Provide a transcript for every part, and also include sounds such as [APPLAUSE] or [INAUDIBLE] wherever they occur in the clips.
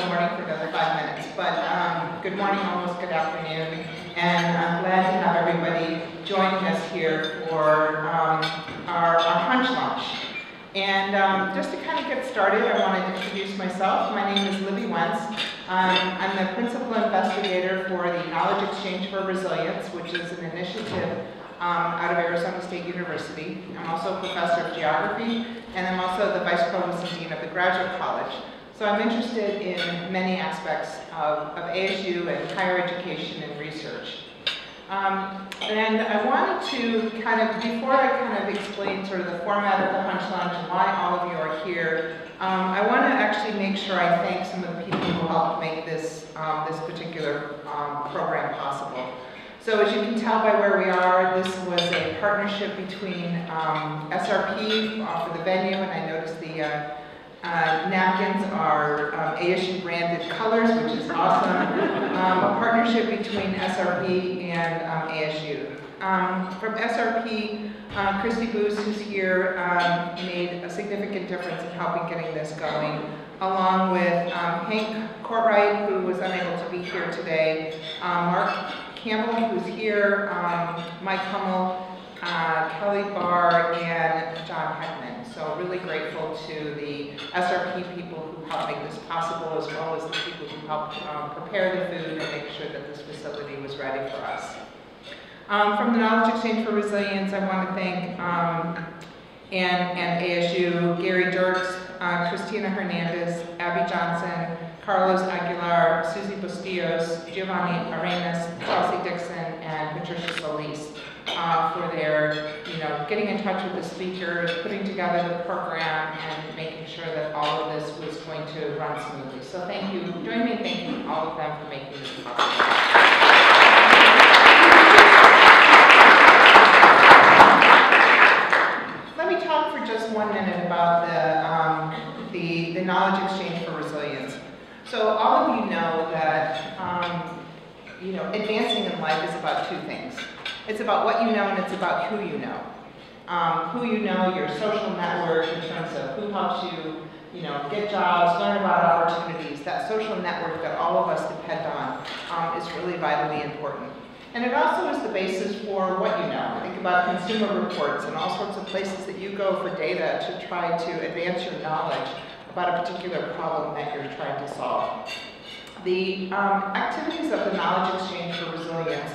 the morning for another five minutes, but um, good morning, almost good afternoon, and I'm glad to have everybody joining us here for um, our, our hunch lunch. And um, just to kind of get started, I want to introduce myself. My name is Libby Wentz. Um, I'm the principal investigator for the Knowledge Exchange for Resilience, which is an initiative um, out of Arizona State University. I'm also a professor of geography, and I'm also the vice provost and dean of the graduate college. So I'm interested in many aspects of, of ASU and higher education and research. Um, and I wanted to kind of, before I kind of explain sort of the format of the Hunch Lunch and why all of you are here, um, I want to actually make sure I thank some of the people who helped make this, um, this particular um, program possible. So as you can tell by where we are, this was a partnership between um, SRP uh, for the venue, and I noticed the uh, uh, napkins are um, ASU branded colors, which is awesome. Um, a partnership between SRP and um, ASU. Um, from SRP, uh, Christy Boos, who's here, um, made a significant difference in helping getting this going, along with um, Hank Courtright, who was unable to be here today, Mark Campbell, who's here, Mike Hummel, uh, Kelly Barr, and John Heckman. So really grateful to the SRP people who helped make this possible, as well as the people who helped um, prepare the food and make sure that this facility was ready for us. Um, from the Knowledge Exchange for Resilience, I want to thank um, and, and ASU, Gary Dirks, uh, Christina Hernandez, Abby Johnson, Carlos Aguilar, Susie Bustillos, Giovanni Arenas, Chelsea Dixon, and Patricia Solis uh, for their, you know, getting in touch with the speakers, putting together the program, and making sure that all of this was going to run smoothly. So thank you. Join me in thanking all of them for making this possible. Let me talk for just one minute about the, um, the, the knowledge exchange for resilience. So all of you know that um, you know, advancing in life is about two things. It's about what you know and it's about who you know. Um, who you know, your social network in terms of who helps you, you know, get jobs, learn about opportunities, that social network that all of us depend on um, is really vitally important. And it also is the basis for what you know. Think about consumer reports and all sorts of places that you go for data to try to advance your knowledge about a particular problem that you're trying to solve. The um, activities of the Knowledge Exchange for Resilience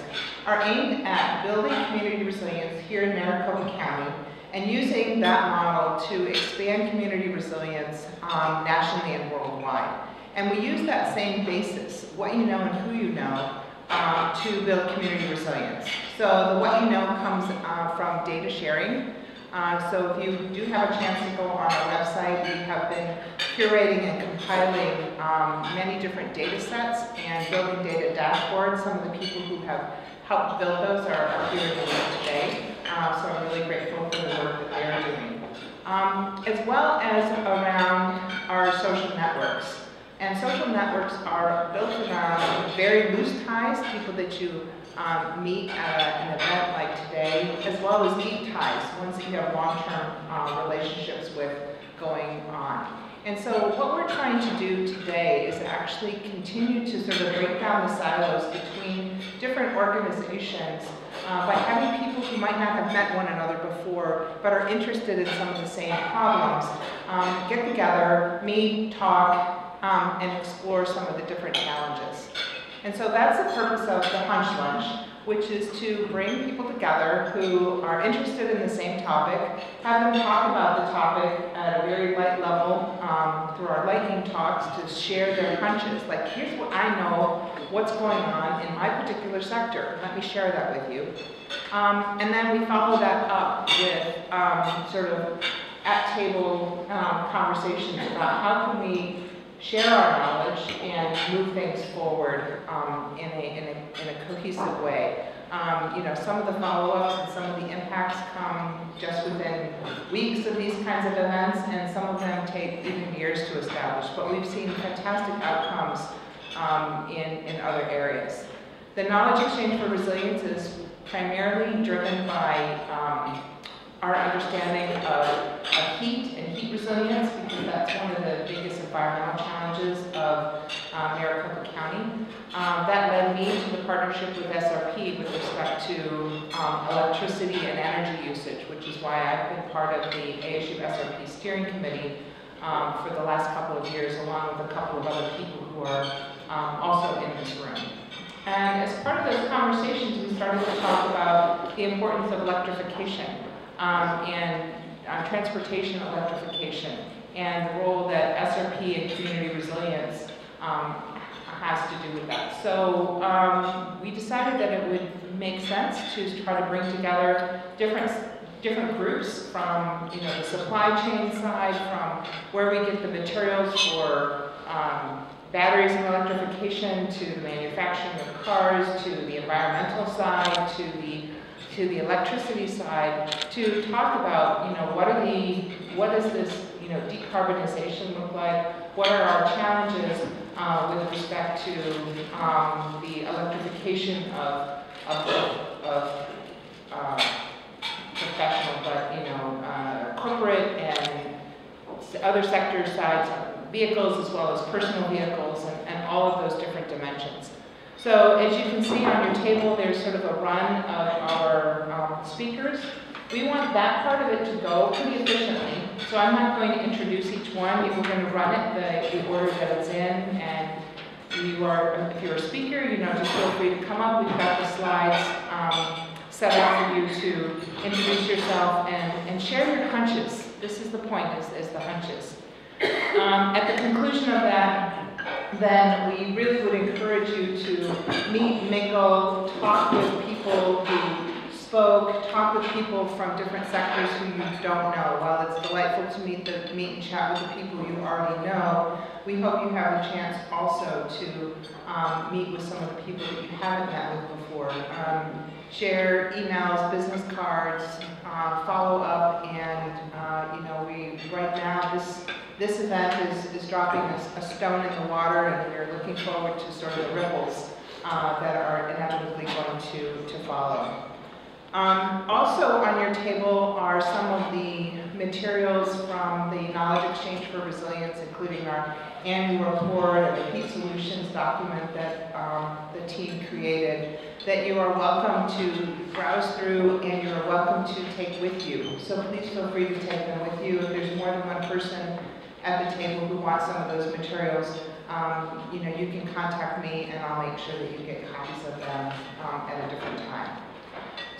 are aimed at building community resilience here in Maricopa County and using that model to expand community resilience um, nationally and worldwide. And we use that same basis, what you know and who you know, uh, to build community resilience. So the what you know comes uh, from data sharing. Uh, so if you do have a chance to go on our website, we have been curating and compiling um, many different data sets and building data dashboards. Some of the people who have helped build those are, here in the room today. Uh, so I'm really grateful for the work that they are doing. Um, as well as around our social networks. And social networks are built around very loose ties, people that you um, meet at a, an event like today, as well as deep ties, ones that you have long-term uh, relationships with going on. And so what we're trying to do today is actually continue to sort of break down the silos between different organizations uh, by having people who might not have met one another before but are interested in some of the same problems um, get together, meet, talk, um, and explore some of the different challenges. And so that's the purpose of the Hunch Lunch which is to bring people together who are interested in the same topic, have them talk about the topic at a very light level um, through our lightning talks to share their hunches. Like, here's what I know, what's going on in my particular sector. Let me share that with you. Um, and then we follow that up with um, sort of at-table um, conversations about how can we share our knowledge and move things forward um, in, a, in, a, in a cohesive way. Um, you know, some of the follow-ups and some of the impacts come just within weeks of these kinds of events, and some of them take even years to establish. But we've seen fantastic outcomes um, in, in other areas. The Knowledge Exchange for Resilience is primarily driven by um, our understanding of, of heat and heat resilience, because that's one of the biggest environmental challenges of uh, Maricopa County. Um, that led me to the partnership with SRP with respect to um, electricity and energy usage, which is why I've been part of the ASU SRP steering committee um, for the last couple of years, along with a couple of other people who are um, also in this room. And as part of those conversations, we started to talk about the importance of electrification um, and uh, transportation electrification and the role that SRP and community resilience um, has to do with that. So um, we decided that it would make sense to try to bring together different different groups from you know the supply chain side, from where we get the materials for um, batteries and electrification, to the manufacturing of cars, to the environmental side, to the to the electricity side, to talk about you know what are the what does this you know decarbonization look like? What are our challenges uh, with respect to um, the electrification of of, of uh, professional, but you know uh, corporate and other sector sides vehicles as well as personal vehicles and, and all of those different dimensions. So as you can see on your table, there's sort of a run of speakers. We want that part of it to go pretty efficiently. So I'm not going to introduce each one. If We're going to run it the, the order that it's in. And you are, if you're a speaker, you know, just feel free to come up. We've got the slides um, set up for you to introduce yourself and, and share your hunches. This is the point, is, is the hunches. Um, at the conclusion of that, then we really would encourage you to meet, mingle, talk with people who talk with people from different sectors who you don't know. While it's delightful to meet the meet and chat with the people you already know, we hope you have a chance also to um, meet with some of the people that you haven't met with before. Um, share emails, business cards, uh, follow up, and uh, you know we right now this this event is, is dropping a, a, stone in the water and we're looking forward to sort of the ripples uh, that are inevitably going to, to follow. Um, also on your table are some of the materials from the Knowledge Exchange for Resilience, including our annual report and the Heat Solutions document that um, the team created that you are welcome to browse through and you are welcome to take with you. So please feel free to take them with you. If there's more than one person at the table who wants some of those materials, um, you know, you can contact me and I'll make sure that you get copies of them um, at a different time.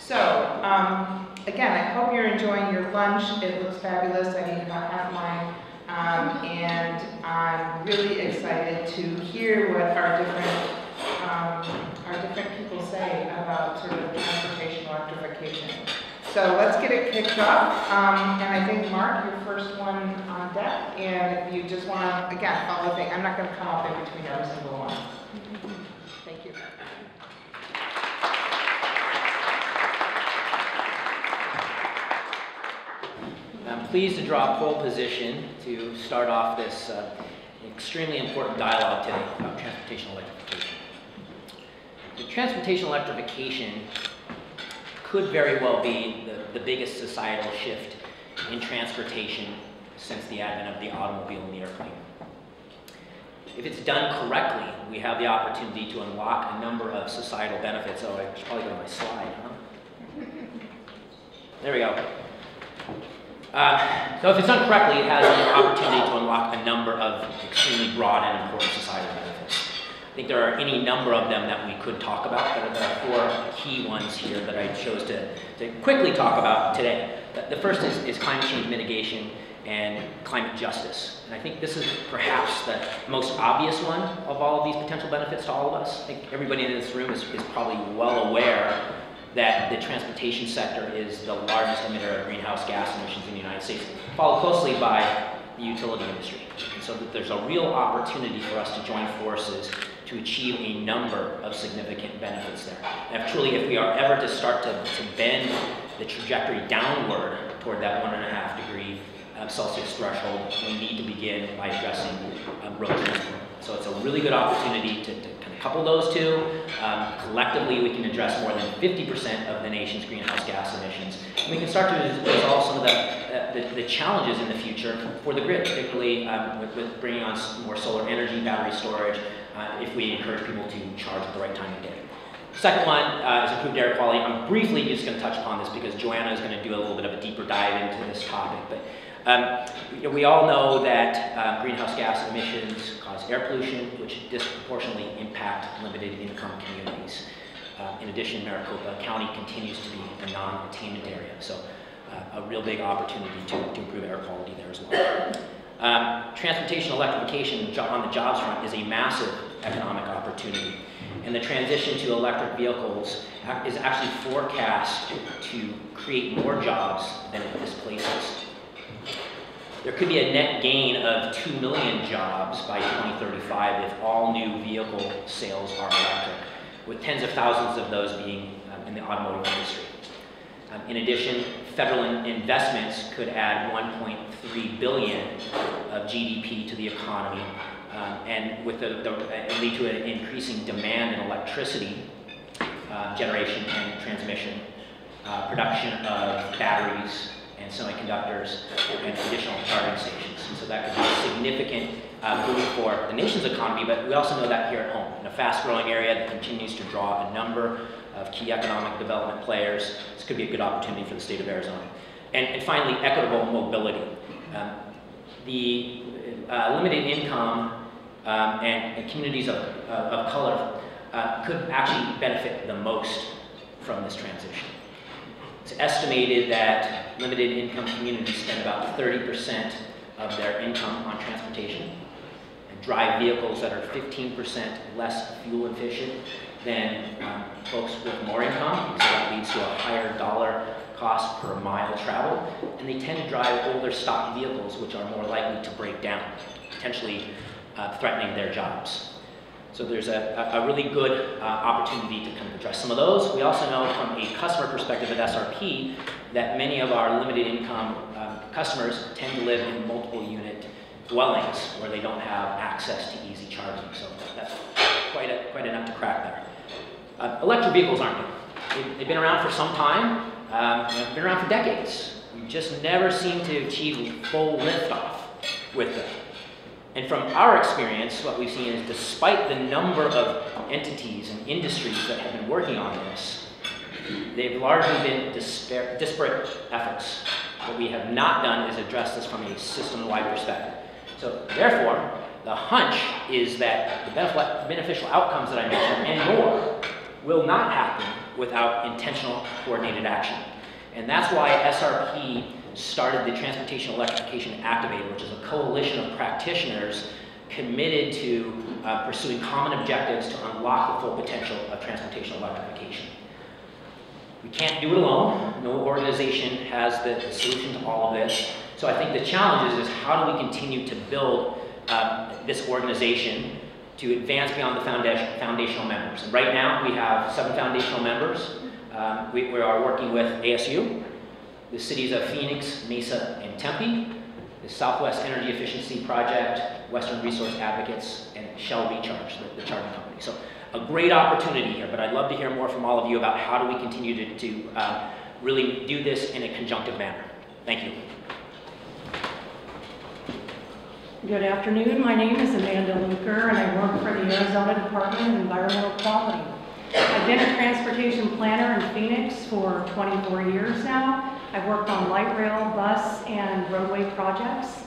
So, um, again, I hope you're enjoying your lunch. It looks fabulous. I need about half mine. Um, and I'm really excited to hear what our different, um, our different people say about sort of transportation electrification. So let's get it kicked off. Um, and I think, Mark, you're first one on deck. And if you just want to, again, follow the thing, I'm not going to come up in between every single one. Thank you. I'm pleased to draw a pole position to start off this uh, extremely important dialogue today about transportation electrification. The transportation electrification could very well be the, the biggest societal shift in transportation since the advent of the automobile and the airplane. If it's done correctly, we have the opportunity to unlock a number of societal benefits. Oh, I should probably go to my slide, huh? There we go. Uh, so if it's done correctly, it has an opportunity to unlock a number of extremely broad and important societal benefits. I think there are any number of them that we could talk about, but there are four key ones here that I chose to, to quickly talk about today. The first is, is climate change mitigation and climate justice. And I think this is perhaps the most obvious one of all of these potential benefits to all of us. I think everybody in this room is, is probably well aware that the transportation sector is the largest emitter of greenhouse gas emissions in the United States, followed closely by the utility industry. And so that there's a real opportunity for us to join forces to achieve a number of significant benefits there. And if truly, if we are ever to start to, to bend the trajectory downward toward that one and a half degree uh, Celsius threshold, we need to begin by addressing um, road transport. So it's a really good opportunity to, to couple those two, um, collectively we can address more than 50% of the nation's greenhouse gas emissions. And we can start to resolve some of the, uh, the, the challenges in the future for the grid, particularly um, with, with bringing on more solar energy, battery storage, uh, if we encourage people to charge at the right time of day. Second one uh, is improved air quality. I'm briefly just going to touch upon this because Joanna is going to do a little bit of a deeper dive into this topic. But um, we all know that uh, greenhouse gas emissions cause air pollution, which disproportionately impact limited income communities. Uh, in addition, Maricopa County continues to be a non-attainment area, so uh, a real big opportunity to, to improve air quality there as well. Um, transportation electrification on the jobs front is a massive economic opportunity. And the transition to electric vehicles is actually forecast to create more jobs than it displaces. There could be a net gain of 2 million jobs by 2035 if all new vehicle sales are electric, with tens of thousands of those being um, in the automotive industry. Um, In addition, federal in- investments could add 1.3 billion of GDP to the economy, um, and with the, the, lead to an increasing demand in electricity uh, generation and transmission, uh, production of batteries and semiconductors, and traditional charging stations. And so that could be a significant uh, for the nation's economy, but we also know that here at home, in a fast-growing area that continues to draw a number of key economic development players, this could be a good opportunity for the state of Arizona. And, and finally, equitable mobility. Um, the uh, limited income um, and, and communities of, uh, of color uh, could actually benefit the most from this transition. It's estimated that limited income communities spend about 30% of their income on transportation and drive vehicles that are 15% less fuel efficient than um, folks with more income. So that leads to a higher dollar cost per mile traveled. And they tend to drive older stock vehicles, which are more likely to break down, potentially uh, threatening their jobs. So there's a, a really good uh, opportunity to kind of address some of those. We also know from a customer perspective at SRP that many of our limited income um, customers tend to live in multiple unit dwellings where they don't have access to easy charging. So that's quite, a, quite enough to crack there. Uh, electric vehicles aren't new. They've, they've been around for some time, um, they've been around for decades. We just never seem to achieve full liftoff with them. And from our experience, what we've seen is despite the number of entities and industries that have been working on this, they've largely been dispar- disparate efforts. What we have not done is address this from a system-wide perspective. So therefore, the hunch is that the beneficial outcomes that I mentioned and more will not happen without intentional coordinated action. And that's why SRP started the Transportation Electrification Activator, which is a coalition of practitioners committed to uh, pursuing common objectives to unlock the full potential of transportation electrification. We can't do it alone. No organization has the solution to all of this. So I think the challenge is, is how do we continue to build um, this organization to advance beyond the foundation, foundational members. And right now, we have seven foundational members. Um, we, we are working with ASU, the cities of Phoenix, Mesa, and Tempe, the Southwest Energy Efficiency Project, Western Resource Advocates, and Shell Recharge, the, the charging company. So a great opportunity here, but I'd love to hear more from all of you about how do we continue to, to uh, really do this in a conjunctive manner. Thank you. Good afternoon, my name is Amanda Luker, and I work for the Arizona Department of Environmental Quality. I've been a transportation planner in Phoenix for 24 years now. I've worked on light rail, bus, and roadway projects.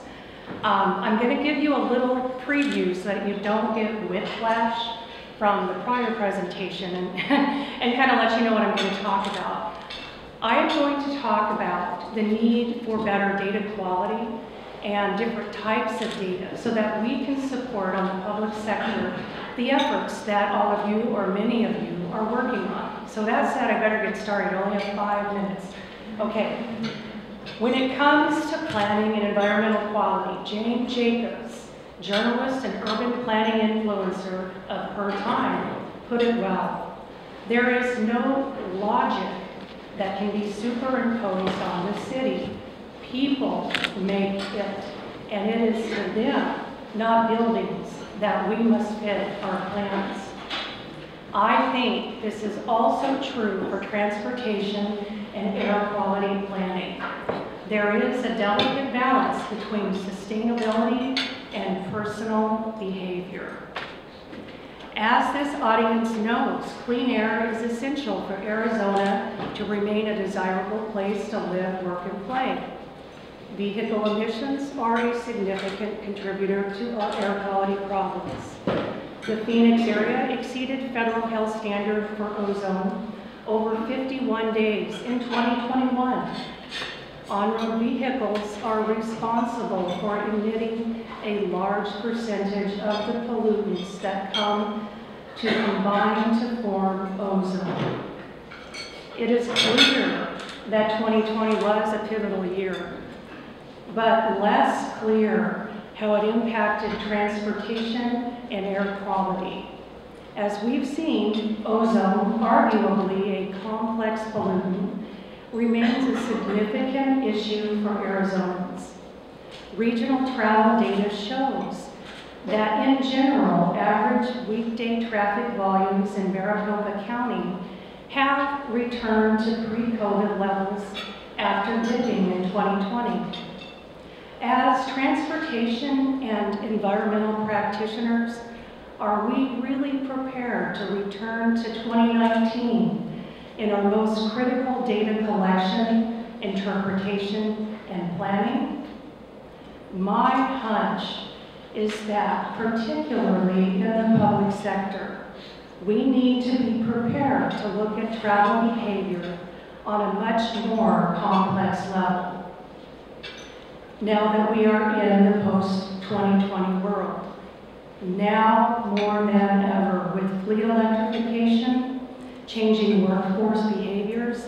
Um, I'm going to give you a little preview so that you don't get whiplash from the prior presentation and, [LAUGHS] and kind of let you know what I'm going to talk about. I am going to talk about the need for better data quality and different types of data so that we can support on the public sector the efforts that all of you or many of you are working on. So that said, I better get started. I only have five minutes. Okay. When it comes to planning and environmental quality, Jane Jacobs, journalist and urban planning influencer of her time, put it well. There is no logic that can be superimposed on the city. People make it, and it is to them, not buildings, that we must fit our plans. I think this is also true for transportation and air quality planning. There is a delicate balance between sustainability and personal behavior. As this audience knows, clean air is essential for Arizona to remain a desirable place to live, work, and play. Vehicle emissions are a significant contributor to our air quality problems. The Phoenix area exceeded federal health standard for ozone over 51 days in 2021. On-road vehicles are responsible for emitting a large percentage of the pollutants that come to combine to form ozone. It is clear that 2020 was a pivotal year, but less clear how it impacted transportation and air quality. As we've seen, ozone, arguably a complex pollutant, remains a significant issue for Arizonans. Regional travel data shows that in general, average weekday traffic volumes in Maricopa County have returned to pre-COVID levels after dipping in 2020. As transportation and environmental practitioners, are we really prepared to return to 2019 in our most critical data collection, interpretation, and planning? My hunch is that particularly in the public sector, we need to be prepared to look at travel behavior on a much more complex level. Now that we are in the post-2020 world, now more than ever with fleet electrification, changing workforce behaviors,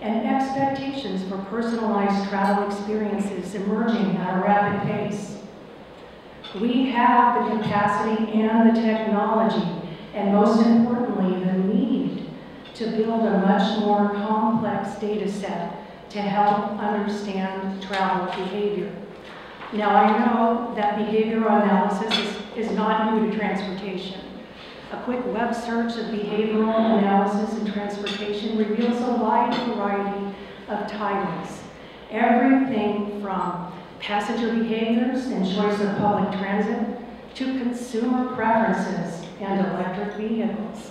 and expectations for personalized travel experiences emerging at a rapid pace. We have the capacity and the technology, and most importantly, the need to build a much more complex data set to help understand travel behavior. Now, I know that behavioral analysis is, is not new to transportation. A quick web search of behavioral analysis in transportation reveals a wide variety of titles. Everything from passenger behaviors and choice of public transit to consumer preferences and electric vehicles.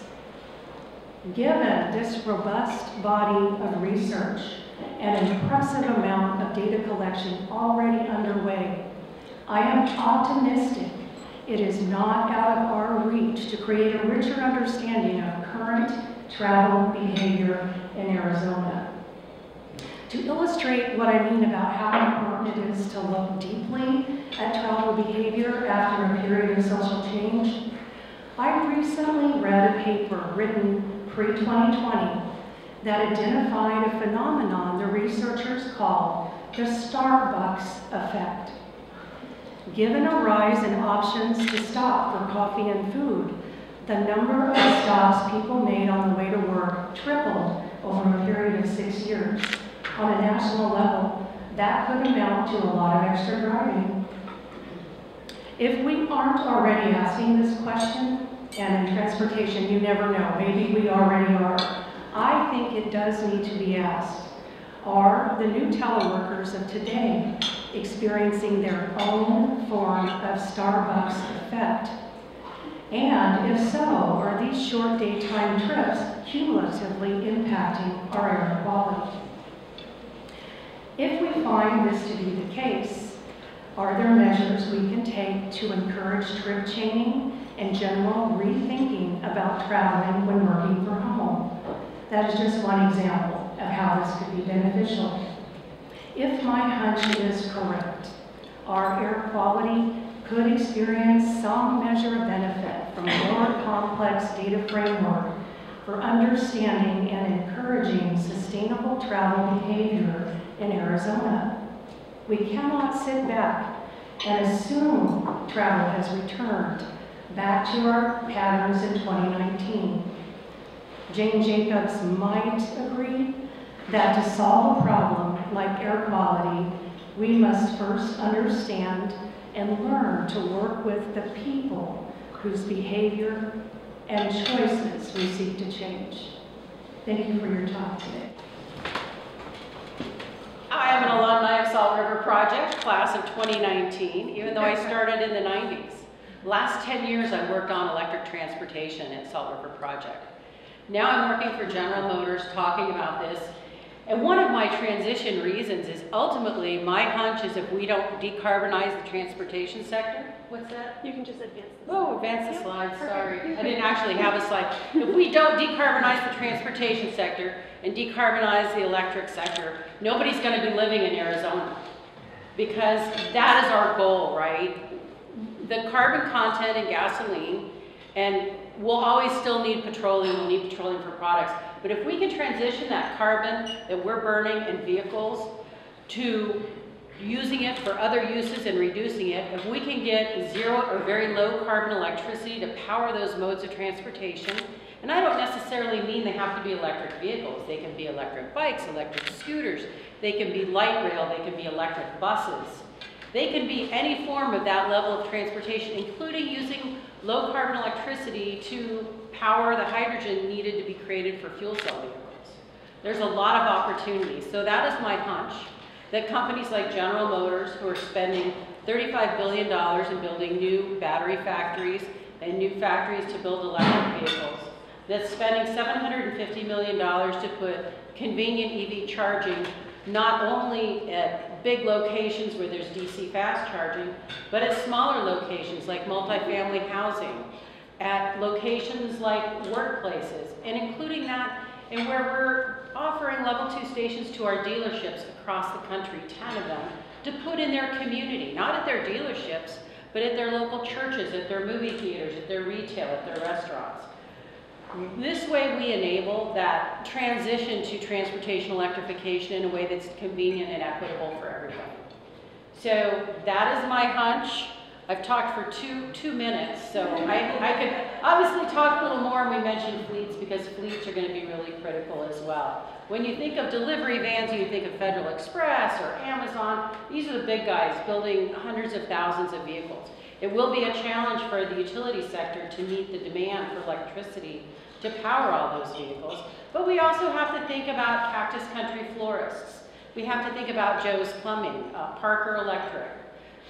Given this robust body of research and an impressive amount of data collection already underway, I am optimistic it is not out of our reach to create a richer understanding of current travel behavior in Arizona. To illustrate what I mean about how important it is to look deeply at travel behavior after a period of social change, I recently read a paper written pre-2020 that identified a phenomenon the researchers call the Starbucks effect. Given a rise in options to stop for coffee and food, the number of stops people made on the way to work tripled over a period of six years. On a national level, that could amount to a lot of extra driving. If we aren't already asking this question, and in transportation, you never know, maybe we already are, I think it does need to be asked. Are the new teleworkers of today experiencing their own form of Starbucks effect? And if so, are these short daytime trips cumulatively impacting our air quality? If we find this to be the case, are there measures we can take to encourage trip chaining and general rethinking about traveling when working from? That is just one example of how this could be beneficial. If my hunch is correct, our air quality could experience some measure of benefit from a more complex data framework for understanding and encouraging sustainable travel behavior in Arizona. We cannot sit back and assume travel has returned back to our patterns in 2019. Jane Jacobs might agree that to solve a problem like air quality, we must first understand and learn to work with the people whose behavior and choices we seek to change. Thank you for your time today. I am an alumni of Salt River Project, class of 2019, even though I started in the 90s. Last 10 years, I've worked on electric transportation at Salt River Project. Now I'm working for General Motors, talking about this. And one of my transition reasons is ultimately, my hunch is if we don't decarbonize the transportation sector, what's that? You can just advance the oh, slide. Oh, advance the slide, sorry. I didn't actually have a slide. If we don't decarbonize the transportation sector and decarbonize the electric sector, nobody's gonna be living in Arizona. Because that is our goal, right? The carbon content in gasoline, and we'll always still need petroleum, we'll need petroleum for products. But if we can transition that carbon that we're burning in vehicles to using it for other uses and reducing it, if we can get zero or very low carbon electricity to power those modes of transportation, and I don't necessarily mean they have to be electric vehicles, they can be electric bikes, electric scooters, they can be light rail, they can be electric buses. They can be any form of that level of transportation, including using low carbon electricity to power the hydrogen needed to be created for fuel cell vehicles. There's a lot of opportunities. So that is my hunch, that companies like General Motors, who are spending $35 billion in building new battery factories and new factories to build electric vehicles, that's spending $750 million to put convenient EV charging not only at big locations where there's DC fast charging, but at smaller locations like multifamily housing, at locations like workplaces, and including that in where we're offering level two stations to our dealerships across the country, 10 of them, to put in their community, not at their dealerships, but at their local churches, at their movie theaters, at their retail, at their restaurants. This way we enable that transition to transportation electrification in a way that's convenient and equitable for everybody. So that is my hunch. I've talked for two, two minutes, so I, I could obviously talk a little more we mentioned fleets because fleets are gonna be really critical as well. When you think of delivery vans, you think of Federal Express or Amazon. These are the big guys building hundreds of thousands of vehicles. It will be a challenge for the utility sector to meet the demand for electricity to power all those vehicles. But we also have to think about Cactus Country Florists. We have to think about Joe's Plumbing, uh, Parker Electric,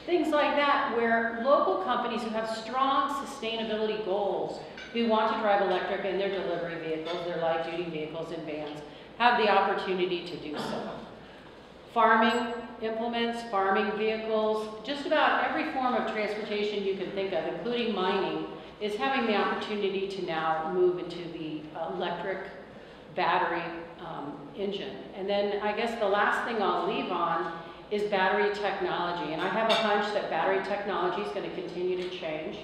things like that, where local companies who have strong sustainability goals, who want to drive electric in their delivery vehicles, their light-duty vehicles and vans, have the opportunity to do so. Farming implements, farming vehicles, just about every form of transportation you can think of, including mining, is having the opportunity to now move into the electric battery um, engine. And then I guess the last thing I'll leave on is battery technology. And I have a hunch that battery technology is going to continue to change.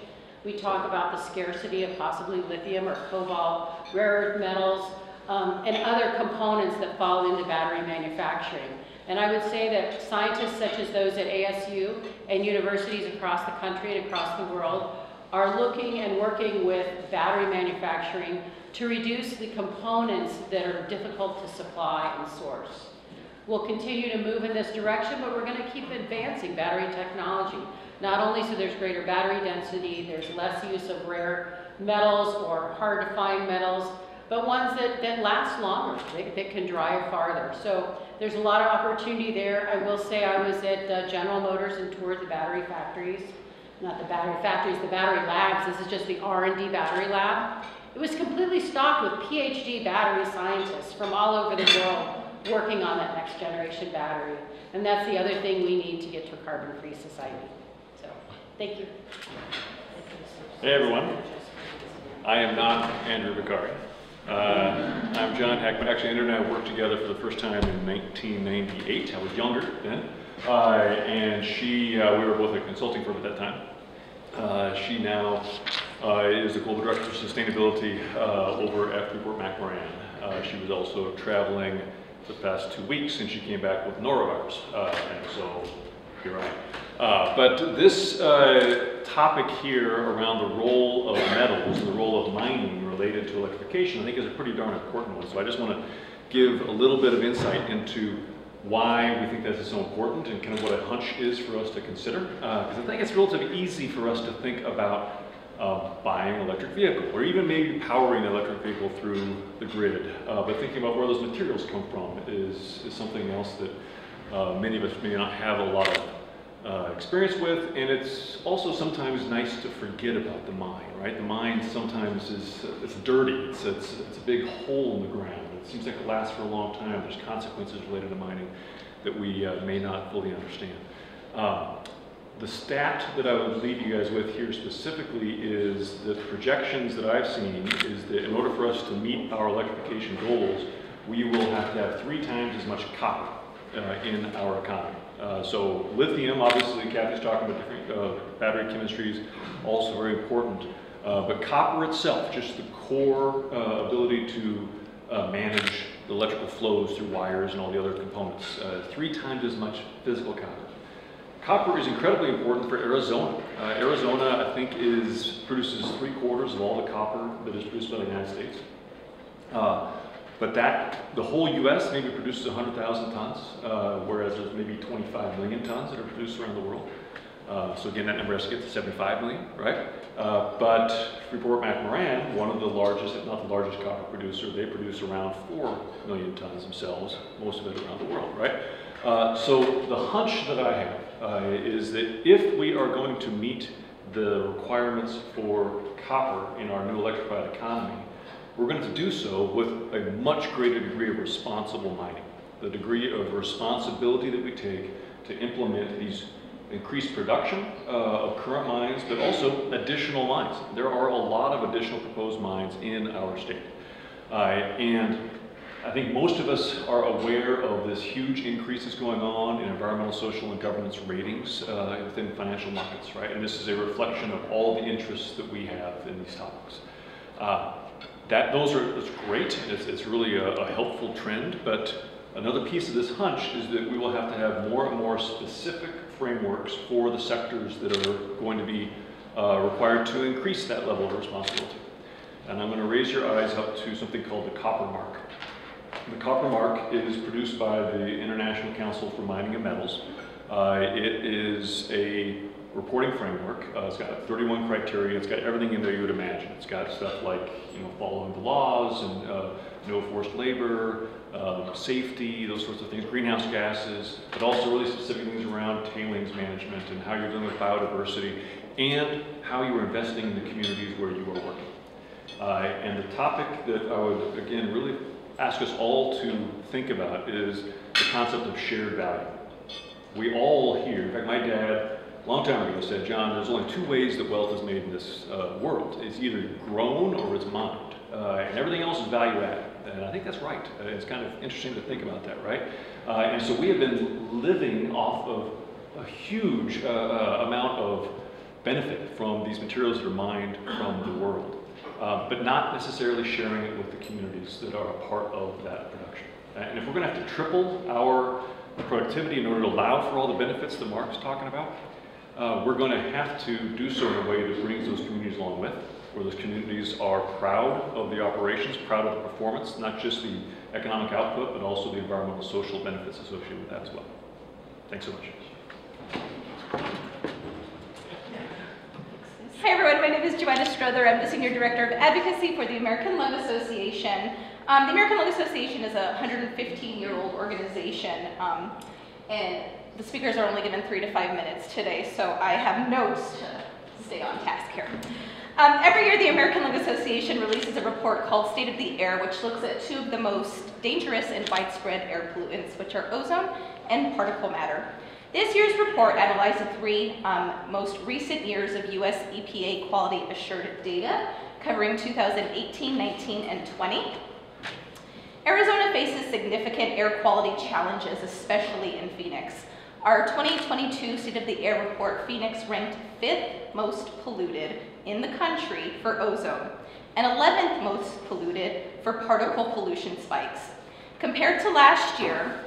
We talk about the scarcity of possibly lithium or cobalt, rare earth metals, um, and other components that fall into battery manufacturing. And I would say that scientists such as those at ASU and universities across the country and across the world are looking and working with battery manufacturing to reduce the components that are difficult to supply and source. We'll continue to move in this direction, but we're going to keep advancing battery technology. Not only so there's greater battery density, there's less use of rare metals or hard to find metals, but ones that, that last longer, that, that can drive farther. So there's a lot of opportunity there. I will say I was at uh, General Motors and toured the battery factories not the battery factories, the battery labs. This is just the R&D battery lab. It was completely stocked with PhD battery scientists from all over the world working on that next generation battery. And that's the other thing we need to get to a carbon-free society. So, thank you. Hey everyone, I am not Andrew Vicari. Uh, I'm John Hackman. Actually, Andrew and I worked together for the first time in 1998. I was younger then. Uh, and she, uh, we were both a consulting firm at that time. Uh, she now uh, is the global director of sustainability uh, over at Freeport McMoRan. Uh, she was also traveling the past two weeks and she came back with norovirus. And so here I am. Uh, but this uh, topic here around the role of metals, the role of mining related to electrification, I think is a pretty darn important one. So I just want to give a little bit of insight into why we think this is so important and kind of what a hunch is for us to consider. Because I think it's relatively easy for us to think about uh, buying an electric vehicle, or even maybe powering an electric vehicle through the grid. Uh, but thinking about where those materials come from is, is something else that uh, many of us may not have a lot of uh, experience with, and it's also sometimes nice to forget about the mine, right? The mine sometimes is it's dirty. It's, it's, it's a big hole in the ground. It seems like it lasts for a long time. There's consequences related to mining that we uh, may not fully understand. Uh, the stat that I would leave you guys with here specifically is the projections that I've seen is that in order for us to meet our electrification goals, we will have to have three times as much copper uh, in our economy. Uh, so lithium, obviously, Kathy's talking about different uh, battery chemistries, also very important. Uh, but copper itself, just the core uh, ability to uh, manage the electrical flows through wires and all the other components, three times as much physical copper. Copper is incredibly important for Arizona. Arizona, I think, is produces three quarters of all the copper that is produced by the United States. But that, the whole U.S. maybe produces 100,000 tons, uh, whereas there's maybe 25 million tons that are produced around the world. Uh, so again, that number has to get to 75 million, right? Uh, but Freeport McMoRan, one of the largest, if not the largest copper producer, they produce around 4 million tons themselves, most of it around the world, right? Uh, so the hunch that I have uh, is that if we are going to meet the requirements for copper in our new electrified economy, we're going to do so with a much greater degree of responsible mining, the degree of responsibility that we take to implement these increased production uh, of current mines, but also additional mines. There are a lot of additional proposed mines in our state. Uh, and I think most of us are aware of this huge increases going on in environmental, social, and governance ratings uh, within financial markets, right? And this is a reflection of all the interests that we have in these topics. Uh, that those are great. It's, it's really a, a, helpful trend. But another piece of this hunch is that we will have to have more and more specific frameworks for the sectors that are going to be uh, required to increase that level of responsibility. And I'm going to raise your eyes up to something called the Copper Mark. The Copper Mark is produced by the International Council for Mining and Metals. Uh, it is a reporting framework. Uh, it's got 31 criteria. It's got everything in there you would imagine. It's got stuff like you know following the laws and uh, no forced labor, uh, safety, those sorts of things, greenhouse gases, but also really specific things around tailings management and how you're dealing with biodiversity and how you are investing in the communities where you are working. Uh, and the topic that I would, again, really ask us all to think about is the concept of shared value. We all here, in fact, my dad long time ago said, John, there's only two ways that wealth is made in this uh, world. It's either grown or it's mined. Uh, and everything else is value added. And I think that's right. Uh, it's kind of interesting to think about that, right? Uh, and so we have been living off of a huge uh, uh, amount of benefit from these materials that are mined from the world, but not necessarily sharing it with the communities that are a part of that production. And if we're going to have to triple our productivity in order to allow for all the benefits that Mark's talking about, uh, we're going to have to do so in a way that brings those communities along with, where those communities are proud of the operations, proud of the performance, not just the economic output, but also the environmental social benefits associated with that as well. Thanks so much. Hi everyone, my name is Joanna Strother. I'm the Senior Director of Advocacy for the American Lung Association. Um, the American Lung Association is a 115-year-old organization, um, and the speakers are only given three to five minutes today, so I have notes to stay on task here. Um, every year, the American Lung Association releases a report called State of the Air, which looks at two of the most dangerous and widespread air pollutants, which are ozone and particle matter. This year's report analyzed the three um, most recent years of U.S. EPA quality assured data, covering 2018, 19, and 20. Arizona faces significant air quality challenges, especially in Phoenix. Our 2022 State of the Air report, Phoenix ranked fifth most polluted in the country for ozone and 11th most polluted for particle pollution spikes. Compared to last year,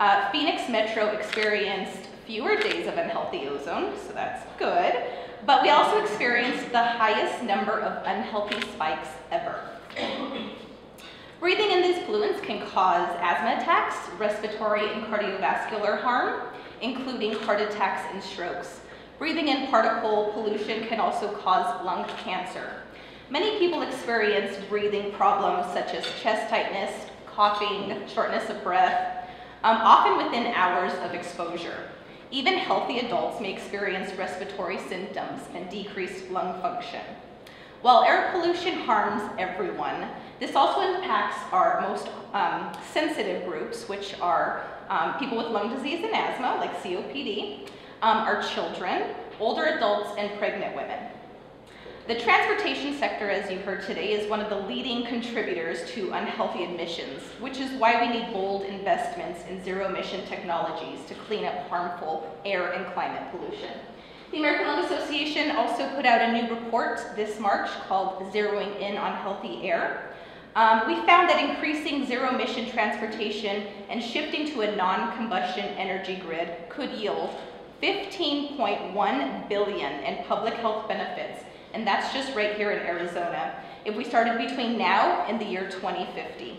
uh, Phoenix Metro experienced fewer days of unhealthy ozone, so that's good, but we also experienced the highest number of unhealthy spikes ever. Breathing in these pollutants can cause asthma attacks, respiratory and cardiovascular harm, including heart attacks and strokes. Breathing in particle pollution can also cause lung cancer. Many people experience breathing problems such as chest tightness, coughing, shortness of breath, um, often within hours of exposure. Even healthy adults may experience respiratory symptoms and decreased lung function. While air pollution harms everyone, this also impacts our most um, sensitive groups, which are um, people with lung disease and asthma, like COPD, um, our children, older adults, and pregnant women. The transportation sector, as you heard today, is one of the leading contributors to unhealthy emissions, which is why we need bold investments in zero-emission technologies to clean up harmful air and climate pollution. The American Lung Association also put out a new report this March called Zeroing In on Healthy Air. Um, we found that increasing zero-emission transportation and shifting to a non-combustion energy grid could yield 15.1 billion in public health benefits, and that's just right here in Arizona, if we started between now and the year 2050.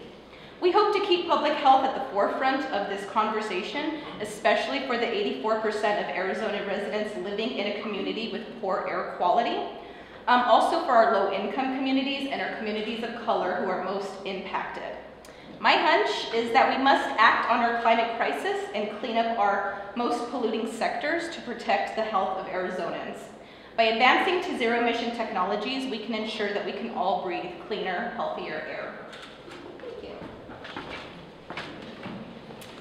We hope to keep public health at the forefront of this conversation, especially for the 84% of Arizona residents living in a community with poor air quality. Um, also for our low-income communities and our communities of color who are most impacted. My hunch is that we must act on our climate crisis and clean up our most polluting sectors to protect the health of Arizonans. By advancing to zero-emission technologies, we can ensure that we can all breathe cleaner, healthier air. Thank you.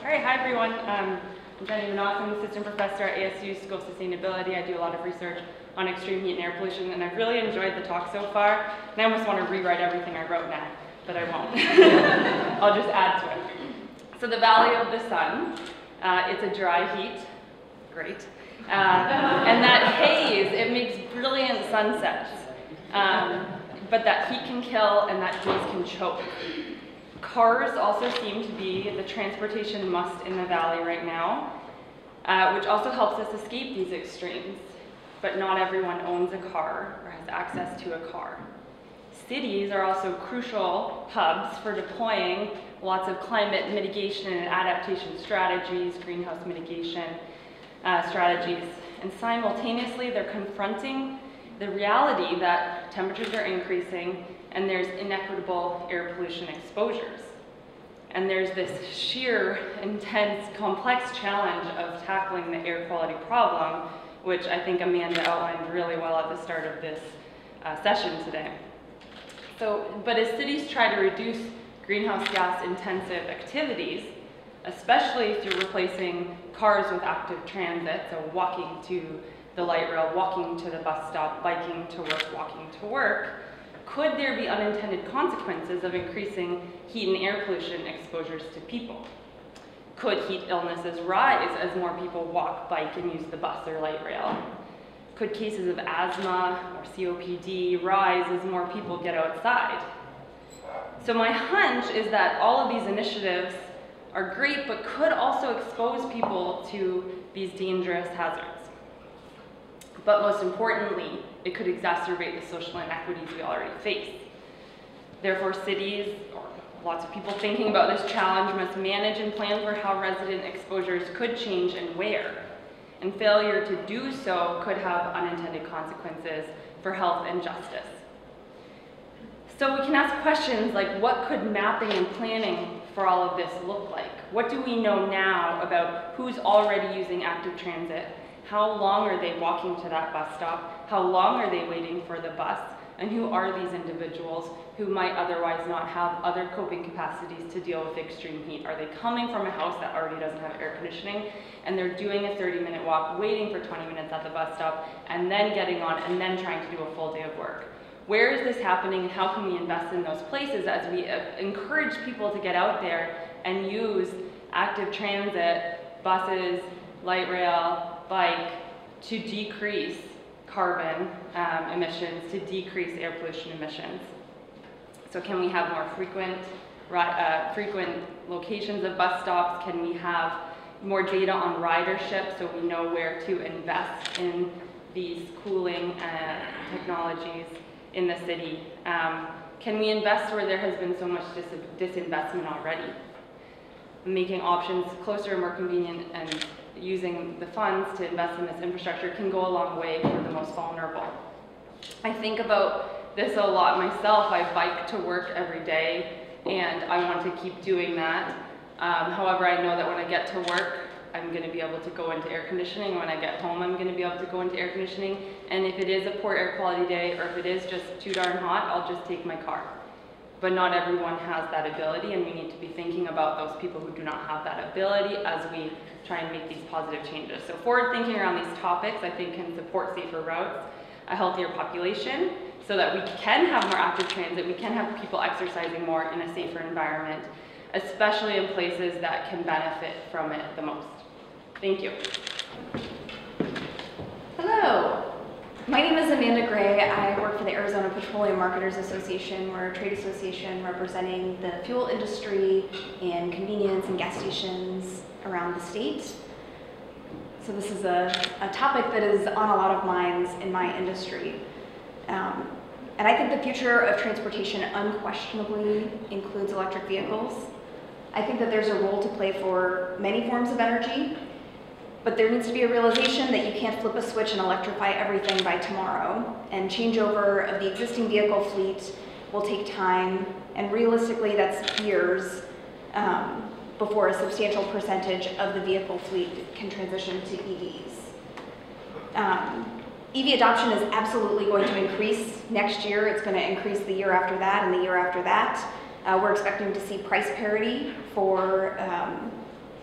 All right, hi everyone. Um, I'm Jenny Vanos. I'm assistant professor at ASU School of Sustainability. I do a lot of research on extreme heat and air pollution, and I've really enjoyed the talk so far. And I almost want to rewrite everything I wrote now, but I won't. [LAUGHS] I'll just add to it. So the Valley of the Sun, uh, it's a dry heat, great. Uh, and that haze, it makes brilliant sunsets. Um, but that heat can kill and that haze can choke. Cars also seem to be the transportation must in the valley right now, uh, which also helps us escape these extremes. But not everyone owns a car or has access to a car. Cities are also crucial hubs for deploying lots of climate mitigation and adaptation strategies, greenhouse mitigation uh, strategies, and simultaneously they're confronting the reality that temperatures are increasing and there's inequitable air pollution exposures. And there's this sheer, [LAUGHS] intense, complex challenge of tackling the air quality problem, which I think Amanda outlined really well at the start of this uh, session today. So, but as cities try to reduce greenhouse gas intensive activities, especially through replacing cars with active transit, so walking to the light rail, walking to the bus stop, biking to work, walking to work, could there be unintended consequences of increasing heat and air pollution exposures to people? Could heat illnesses rise as more people walk, bike, and use the bus or light rail? Could cases of asthma or COPD rise as more people get outside? So my hunch is that all of these initiatives are great, but could also expose people to these dangerous hazards. But most importantly, it could exacerbate the social inequities we already face. Therefore, cities, or lots of people thinking about this challenge, must manage and plan for how resident exposures could change and where. And failure to do so could have unintended consequences for health and justice. So we can ask questions like, what could mapping and planning for all of this look like? What do we know now about who's already using active transit? How long are they walking to that bus stop? How long are they waiting for the bus? And who are these individuals who might otherwise not have other coping capacities to deal with extreme heat? Are they coming from a house that already doesn't have air conditioning and they're doing a 30 minute walk, waiting for 20 minutes at the bus stop, and then getting on and then trying to do a full day of work? Where is this happening and how can we invest in those places as we uh, encourage people to get out there and use active transit, buses, light rail, bike to decrease carbon um, emissions, to decrease air pollution emissions. So can we have more frequent, uh, frequent locations of bus stops? Can we have more data on ridership so we know where to invest in these cooling uh, technologies in the city? Um, can we invest where there has been so much dis disinvestment already? Making options closer, and more convenient, and using the funds to invest in this infrastructure can go a long way for the most vulnerable. I think about this a lot myself. I bike to work every day and I want to keep doing that. Um, however, I know that when I get to work, I'm going to be able to go into air conditioning. When I get home, I'm going to be able to go into air conditioning. And if it is a poor air quality day or if it is just too darn hot, I'll just take my car. But not everyone has that ability, and we need to be thinking about those people who do not have that ability as we try and make these positive changes. So forward thinking around these topics, I think can support safer routes, a healthier population, so that we can have more active transit, we can have people exercising more in a safer environment, especially in places that can benefit from it the most. Thank you. Hello, my name is Amanda Gray. I work for the Arizona Petroleum Marketers Association. We're a trade association representing the fuel industry and convenience and gas stations around the state. So this is a, a topic that is on a lot of minds in my industry. Um, and I think the future of transportation unquestionably includes electric vehicles. I think that there's a role to play for many forms of energy, but there needs to be a realization that you can't flip a switch and electrify everything by tomorrow. And changeover of the existing vehicle fleet will take time, and realistically, that's years um, before a substantial percentage of the vehicle fleet can transition to EVs. Um, EV adoption is absolutely going to increase next year. It's going to increase the year after that and the year after that. Uh, we're expecting to see price parity for um,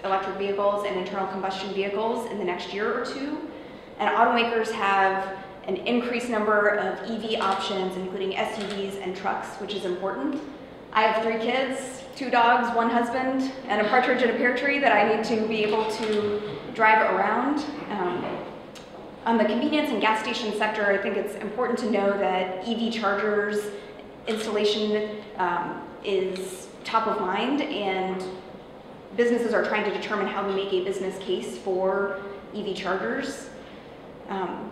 electric vehicles and internal combustion vehicles in the next year or two. And automakers have an increased number of EV options, including SUVs and trucks, which is important. I have three kids, two dogs, one husband, and a partridge in a pear tree that I need to be able to drive around. Um, on the convenience and gas station sector, I think it's important to know that EV chargers installation um, is top of mind and businesses are trying to determine how to make a business case for EV chargers. Um,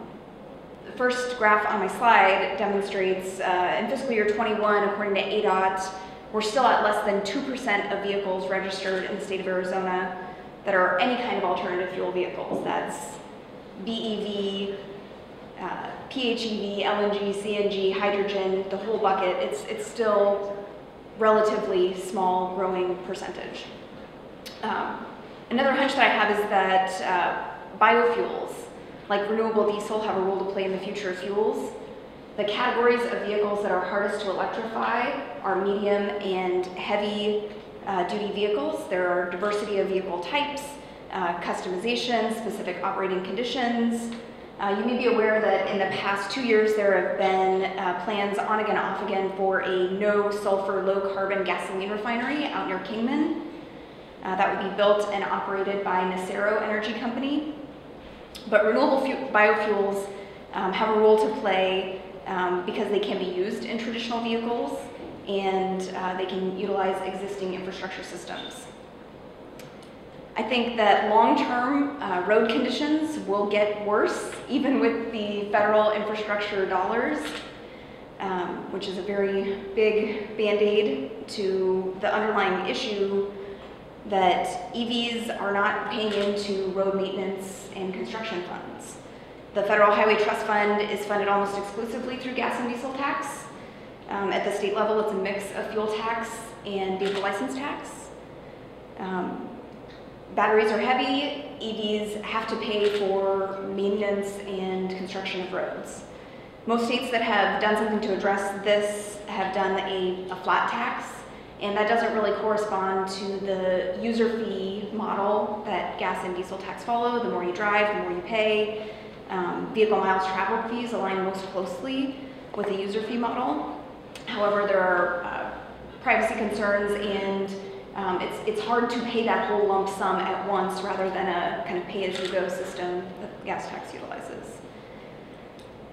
the first graph on my slide demonstrates uh, in fiscal year 21, according to ADOT, we're still at less than 2% of vehicles registered in the state of Arizona that are any kind of alternative fuel vehicles. That's BEV, uh, PHEV, LNG, CNG, hydrogen, the whole bucket. It's, it's still relatively small growing percentage. Um, another hunch that I have is that uh, biofuels, like renewable diesel, have a role to play in the future of fuels. The categories of vehicles that are hardest to electrify are medium and heavy uh, duty vehicles. There are diversity of vehicle types, uh, customization, specific operating conditions. Uh, you may be aware that in the past two years there have been uh, plans on again, off again for a no sulfur, low carbon gasoline refinery out near Kingman. Uh, that would be built and operated by Nacero Energy Company. But renewable biofuels um, have a role to play um, because they can be used in traditional vehicles and uh, they can utilize existing infrastructure systems. I think that long-term uh, road conditions will get worse, even with the federal infrastructure dollars, um, which is a very big band-aid to the underlying issue that EVs are not paying into road maintenance and construction funds. The Federal Highway Trust Fund is funded almost exclusively through gas and diesel tax. Um, at the state level, it's a mix of fuel tax and vehicle license tax. Um, batteries are heavy, EVs have to pay for maintenance and construction of roads. Most states that have done something to address this have done a, a flat tax and that doesn't really correspond to the user fee model that gas and diesel tax follow. The more you drive, the more you pay. Um, vehicle miles traveled fees align most closely with the user fee model. However, there are uh, privacy concerns and um, it's, it's hard to pay that whole lump sum at once rather than a kind of pay-as-you-go system that gas tax utilizes.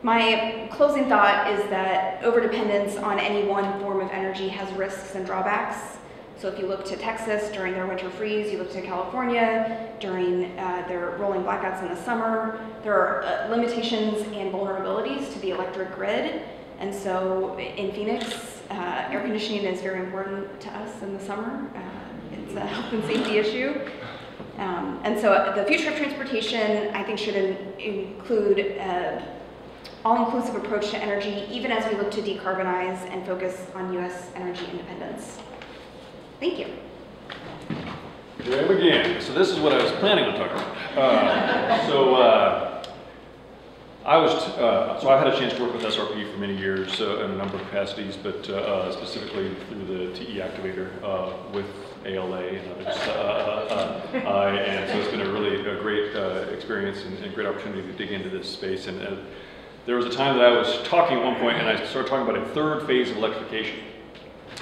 My closing thought is that overdependence on any one form of energy has risks and drawbacks. So if you look to Texas during their winter freeze, you look to California during uh, their rolling blackouts in the summer, there are uh, limitations and vulnerabilities to the electric grid. And so in Phoenix, uh, air conditioning is very important to us in the summer. Uh, it's a health and safety issue. Um, and so uh, the future of transportation, I think, should in- include an all-inclusive approach to energy, even as we look to decarbonize and focus on U.S. energy independence. Thank you. Here I am again. So this is what I was planning on talking about. Uh, so uh, I was, uh, so I've had a chance to work with SRP for many years uh, in a number of capacities, but uh, uh, specifically through the TE activator with ALA and others. And so it's been a really a great experience and, and great opportunity to dig into this space. And there was a time that I was talking at one point, and I started talking about a third phase of electrification.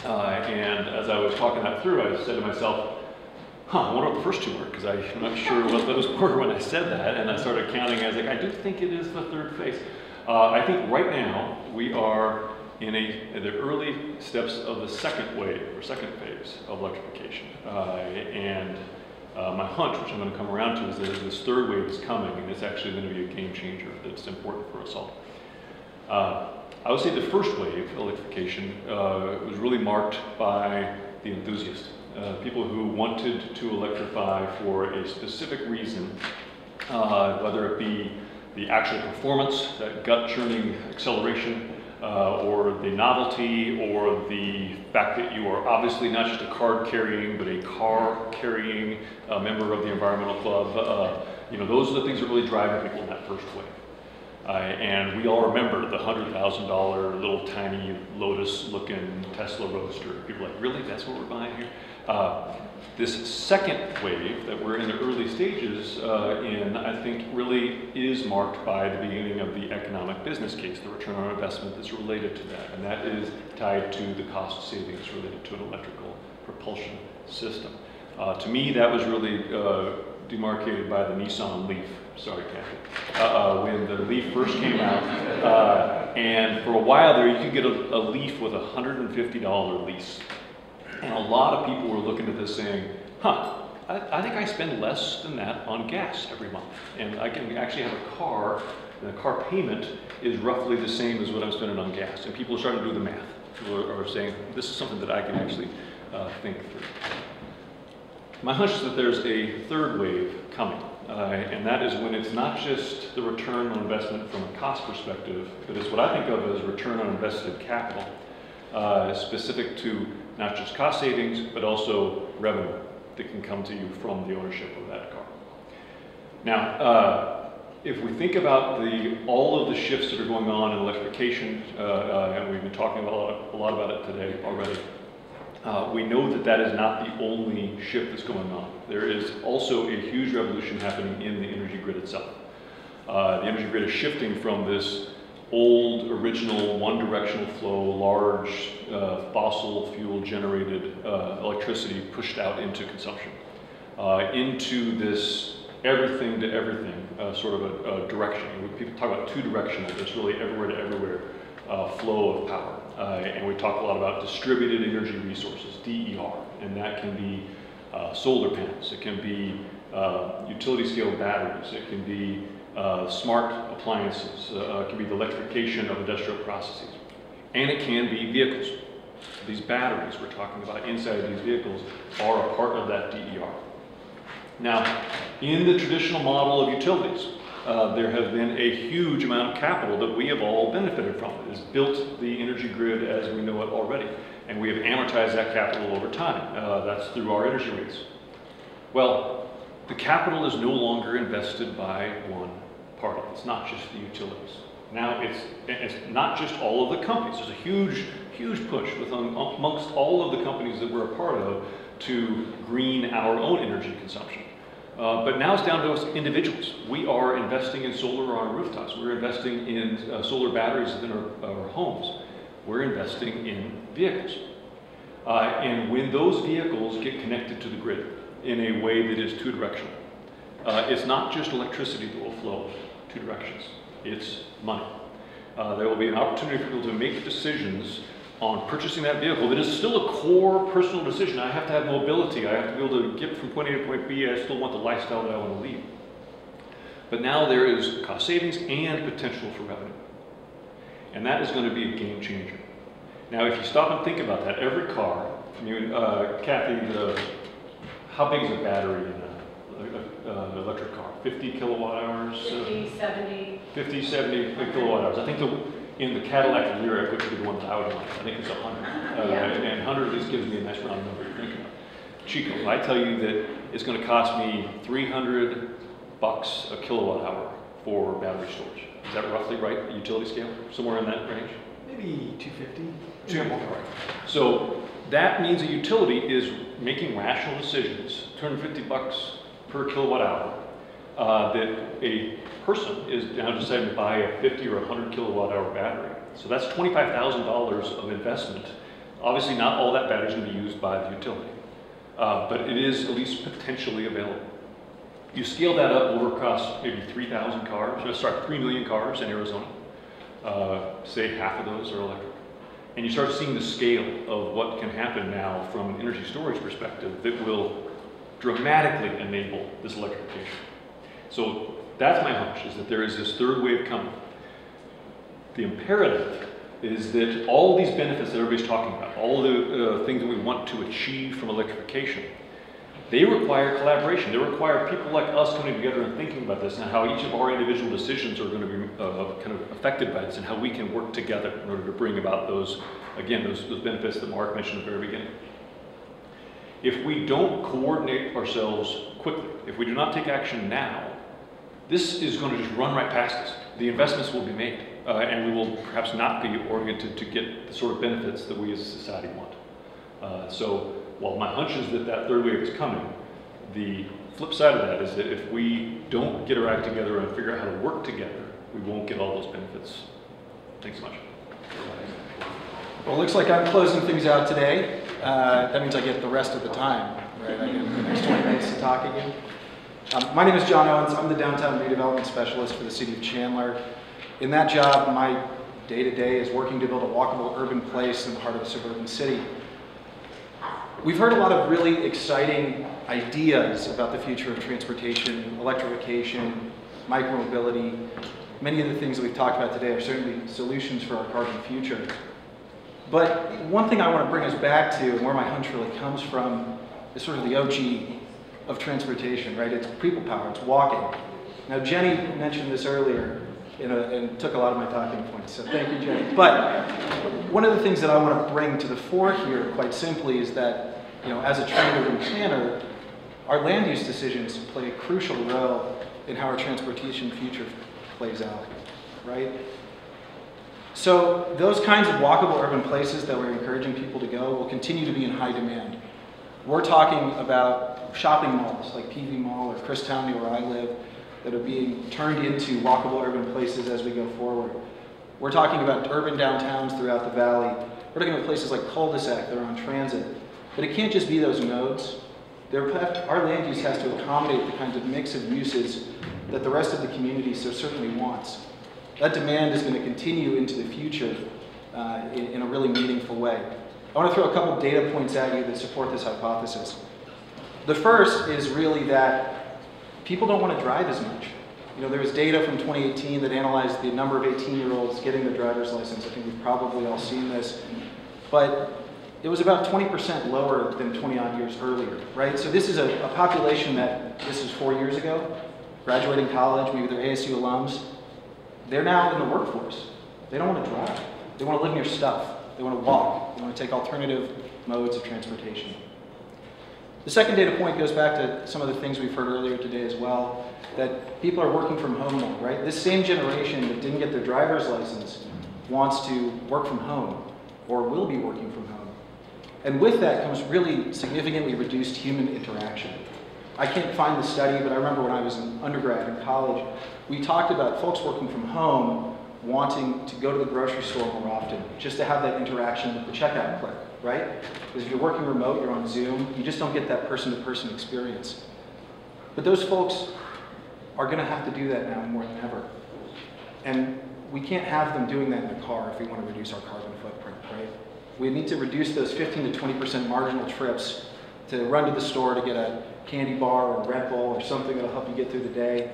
Uh, and as I was talking that through, I said to myself, huh, I wonder what the first two were, because I'm not sure what those [LAUGHS] were when I said that. And I started counting, I was like, I do think it is the third phase. Uh, I think right now, we are in, a, in the early steps of the second wave, or second phase of electrification. Uh, and uh, my hunch, which I'm going to come around to, is that this third wave is coming, and it's actually going to be a game changer that's important for us all. Uh, I would say the first wave, electrification, uh, was really marked by the enthusiast. Uh, people who wanted to electrify for a specific reason, uh, whether it be the actual performance, that gut churning acceleration, uh, or the novelty, or the fact that you are obviously not just a card carrying, but a car carrying uh, member of the environmental club. Uh, you know, those are the things that really drive people in that first wave. Uh, and we all remember the hundred thousand dollar little tiny Lotus-looking Tesla Roadster. People are like, really? That's what we're buying here? Uh, this second wave that we're in the early stages uh, in, I think, really is marked by the beginning of the economic business case, the return on investment that's related to that, and that is tied to the cost savings related to an electrical propulsion system. Uh, to me, that was really uh, demarcated by the Nissan Leaf. Sorry, Kathy. Uh, uh, when the Leaf first came out, uh, and for a while there, you could get a, a Leaf with a $150 lease. And a lot of people were looking at this saying, huh, I, I think I spend less than that on gas every month. And I can actually have a car, and the car payment is roughly the same as what I'm spending on gas. And people are starting to do the math. People are, are saying, this is something that I can actually uh, think through. My hunch is that there's a third wave coming. Uh, and that is when it's not just the return on investment from a cost perspective, but it's what I think of as return on invested capital, uh, specific to not just cost savings, but also revenue that can come to you from the ownership of that car. Now, uh, if we think about the, all of the shifts that are going on in electrification, uh, uh, and we've been talking a, lot, a lot about it today already, uh, we know that that is not the only shift that's going on. There is also a huge revolution happening in the energy grid itself. Uh, the energy grid is shifting from this old, original, one-directional flow, large, uh, fossil fuel generated uh, electricity pushed out into consumption, uh, into this everything to everything uh, sort of a, a, direction. People talk about two-directional, it's really everywhere to everywhere uh, flow of power. Uh, and we talk a lot about distributed energy resources, DER, and that can be solar panels, it can be utility scale batteries, it can be smart appliances, uh, it can be the electrification of industrial processes, and it can be vehicles. These batteries we're talking about inside of these vehicles are a part of that DER. Now, in the traditional model of utilities, uh, there has been a huge amount of capital that we have all benefited from. It has built the energy grid as we know it already, and we have amortized that capital over time. Uh, that's through our energy rates. Well, the capital is no longer invested by one party. It's not just the utilities. Now it's, it's not just all of the companies. There's a huge, huge push with, um, amongst all of the companies that we're a part of to green our own energy consumption. Uh, but now it's down to us individuals. We are investing in solar on our rooftops. We're investing in uh, solar batteries within our, our, homes. We're investing in vehicles. Uh, and when those vehicles get connected to the grid in a way that is two-directional, uh, it's not just electricity that will flow two directions. It's money. Uh, there will be an opportunity for people to make decisions on purchasing that vehicle that is still a core personal decision. I have to have mobility. I have to be able to get from point A to point B. I still want the lifestyle that I want to lead. But now there is cost savings and potential for revenue. And that is going to be a game changer. Now, if you stop and think about that, every car, uh, Kathy, the, how big is a battery uh, electric car? 50 kilowatt hours? uh, 50, 70, 50, 70 kilowatt hours. I think the, in the Cadillac Lyriq, which would be the one that I would want, I think it's 100. Uh, Yeah. And 100 at least gives me a nice round number to think about. Chico, if I tell you that it's going to cost me 300 bucks a kilowatt hour for battery storage, is that roughly right, a utility scale? Somewhere in that range? Maybe 250. So that means a utility is making rational decisions, 250 bucks per kilowatt hour, uh, that a person is now deciding to buy a 50 or 100 kilowatt hour battery. So that's $25,000 of investment. Obviously, not all that battery is going to be used by the utility, uh, but it is at least potentially available. You scale that up over across maybe 3,000 cars, sorry, 3 million cars in Arizona. Uh, say half of those are electric. And you start seeing the scale of what can happen now from an energy storage perspective that will dramatically enable this electrification. So that's my hunch, is that there is this third wave coming. The imperative is that all these benefits that everybody's talking about, all the uh, things that we want to achieve from electrification, they require collaboration. They require people like us coming together and thinking about this and how each of our individual decisions are going to be uh, kind of affected by this and how we can work together in order to bring about those, again, those, those benefits that Mark mentioned at the very beginning. If we don't coordinate ourselves quickly, if we do not take action now, this is going to just run right past us. The investments will be made, uh, and we will perhaps not be oriented to get the sort of benefits that we as a society want. Uh, so while my hunch is that that third wave is coming, the flip side of that is that if we don't get our act together and figure out how to work together, we won't get all those benefits. Thanks so much. Well, it looks like I'm closing things out today. Uh, That means I get the rest of the time, right? I get the next 20 minutes to talk again. Um, My name is John Owens. I'm the Downtown Redevelopment Specialist for the City of Chandler. In that job, my day-to-day is working to build a walkable urban place in the heart of a suburban city. We've heard a lot of really exciting ideas about the future of transportation, electrification, micromobility. Many of the things that we've talked about today are certainly solutions for our carbon future. But one thing I want to bring us back to, and where my hunch really comes from, is sort of the OG of transportation, right? It's people power, it's walking. Now, Jenny mentioned this earlier a, and took a lot of my talking points, so thank you, Jenny. [LAUGHS] But one of the things that I want to bring to the fore here, quite simply, is that, you know, as a trainer and planner, our land use decisions play a crucial role in how our transportation future plays out, right? So those kinds of walkable urban places that we're encouraging people to go will continue to be in high demand. We're talking about shopping malls like PV Mall or Christown where I live that are being turned into walkable urban places as we go forward. We're talking about urban downtowns throughout the valley. We're talking about places like Culdesac that are on transit. But it can't just be those nodes. Our land use has to accommodate the kinds of mix of uses that the rest of the community so certainly wants. That demand is going to continue into the future uh, in, in a really meaningful way. I want to throw a couple data points at you that support this hypothesis. The first is really that people don't want to drive as much. You know, there was data from 2018 that analyzed the number of 18-year-olds getting their driver's license. I think we've probably all seen this. But it was about 20% lower than 20 odd years earlier, right? So this is a, a population that, this is four years ago, graduating college, maybe they're ASU alums. They're now in the workforce. They don't want to drive. They want to live near stuff. They want to walk. They want to take alternative modes of transportation. The second data point goes back to some of the things we've heard earlier today as well, that people are working from home more, right? This same generation that didn't get their driver's license wants to work from home or will be working from home. And with that comes really significantly reduced human interaction. I can't find the study, but I remember when I was in undergrad in college, we talked about folks working from home wanting to go to the grocery store more often, just to have that interaction with the checkout clerk, right? Because if you're working remote, you're on Zoom, you just don't get that person-to-person experience. But those folks are going to have to do that now more than ever. And we can't have them doing that in the car if we want to reduce our carbon footprint, right? We need to reduce those 15 to 20% marginal trips to run to the store to get a candy bar or a Red Bull or something that'll help you get through the day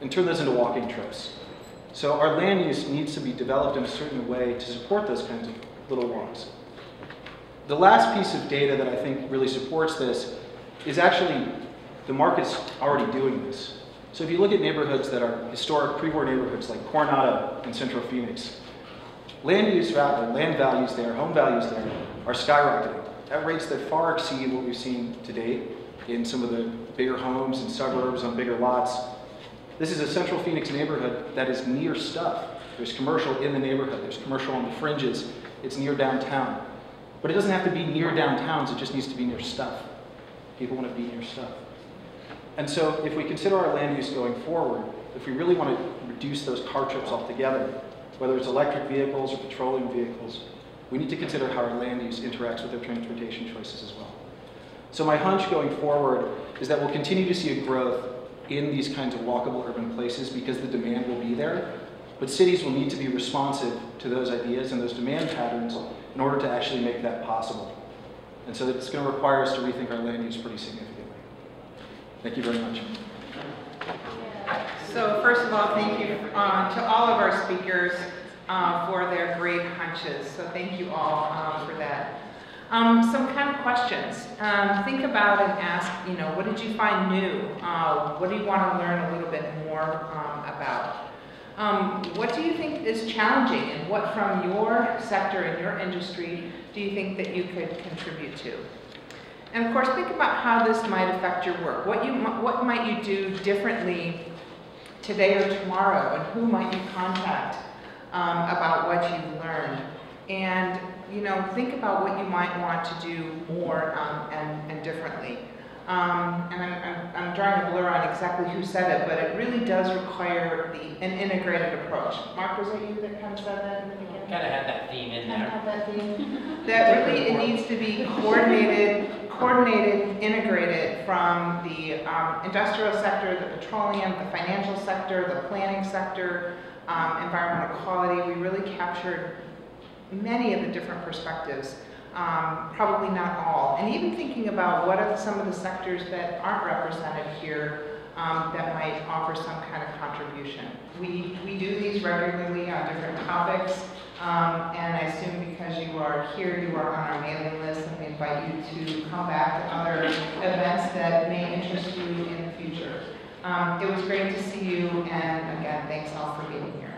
and turn those into walking trips. So our land use needs to be developed in a certain way to support those kinds of little walks. The last piece of data that I think really supports this is actually the market's already doing this. So if you look at neighborhoods that are historic pre-war neighborhoods like Coronado and Central Phoenix, land use value, land values there, home values there are skyrocketing at rates that far exceed what we've seen to date in some of the bigger homes and suburbs on bigger lots. This is a Central Phoenix neighborhood that is near stuff. There's commercial in the neighborhood, there's commercial on the fringes, it's near downtown. But it doesn't have to be near downtowns, it just needs to be near stuff. People want to be near stuff. And so if we consider our land use going forward, if we really want to reduce those car trips altogether, whether it's electric vehicles or petroleum vehicles, we need to consider how our land use interacts with our transportation choices as well. So my hunch going forward is that we'll continue to see a growth in these kinds of walkable urban places because the demand will be there. But cities will need to be responsive to those ideas and those demand patterns in order to actually make that possible. And so it's going to require us to rethink our land use pretty significantly. Thank you very much. So first of all, thank you uh, to all of our speakers uh, for their great hunches. So thank you all um, for that. Um, some kind of questions. Um, think about and ask, you know, what did you find new? Uh, what do you want to learn a little bit more um, about? Um, what do you think is challenging and what from your sector and your industry do you think that you could contribute to? And of course, think about how this might affect your work. What, you, what might you do differently today or tomorrow, and who might you contact um, about what you've learned? And you know, think about what you might want to do more um, and, and differently. Um, and I'm, I'm, I'm drawing a blur on exactly who said it, but it really does require the, an integrated approach. Mark, was it you that kind of said that in the beginning? Kind of had that theme in there. Have that theme? [LAUGHS] That really, it needs to be coordinated, coordinated, integrated from the um, industrial sector, the petroleum, the financial sector, the planning sector, um, environmental quality. We really captured many of the different perspectives, um, probably not all. And even thinking about what are some of the sectors that aren't represented here um, that might offer some kind of contribution. We, we do these regularly on different topics, um, and I assume because you are here, you are on our mailing list, and we invite you to come back to other events that may interest you in the future. Um, it was great to see you, and again, thanks all for being here.